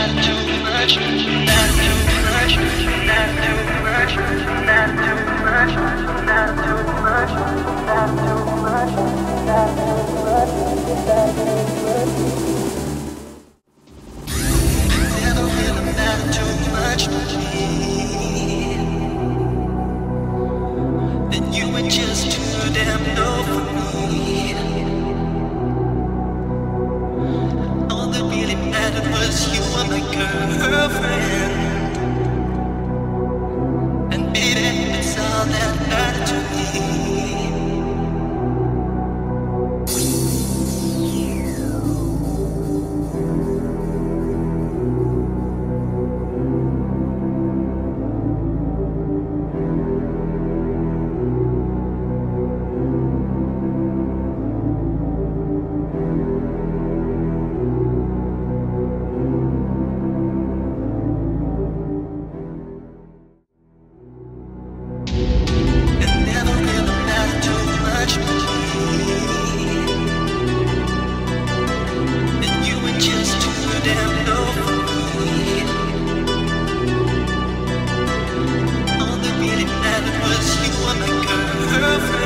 just to said was you were my girlfriend.